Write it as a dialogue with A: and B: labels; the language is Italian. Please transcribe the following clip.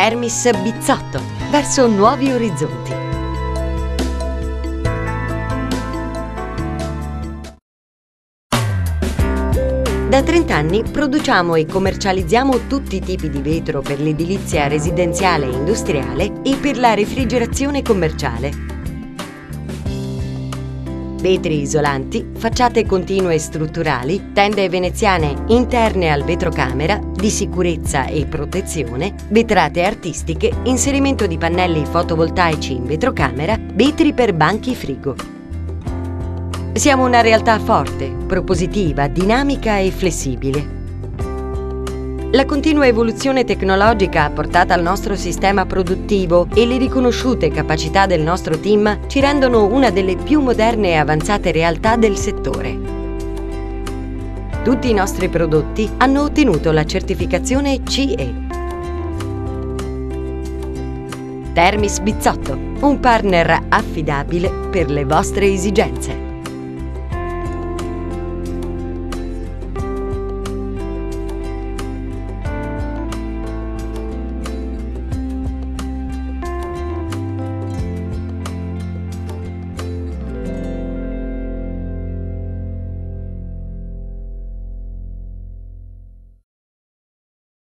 A: Termis Bizzotto, verso nuovi orizzonti. Da 30 anni produciamo e commercializziamo tutti i tipi di vetro per l'edilizia residenziale e industriale e per la refrigerazione commerciale. Vetri isolanti, facciate continue strutturali, tende veneziane interne al vetrocamera, di sicurezza e protezione, vetrate artistiche, inserimento di pannelli fotovoltaici in vetrocamera, vetri per banchi frigo. Siamo una realtà forte, propositiva, dinamica e flessibile. La continua evoluzione tecnologica apportata al nostro sistema produttivo e le riconosciute capacità del nostro team ci rendono una delle più moderne e avanzate realtà del settore. Tutti i nostri prodotti hanno ottenuto la certificazione CE. Termis Bizzotto, un partner affidabile per le vostre esigenze.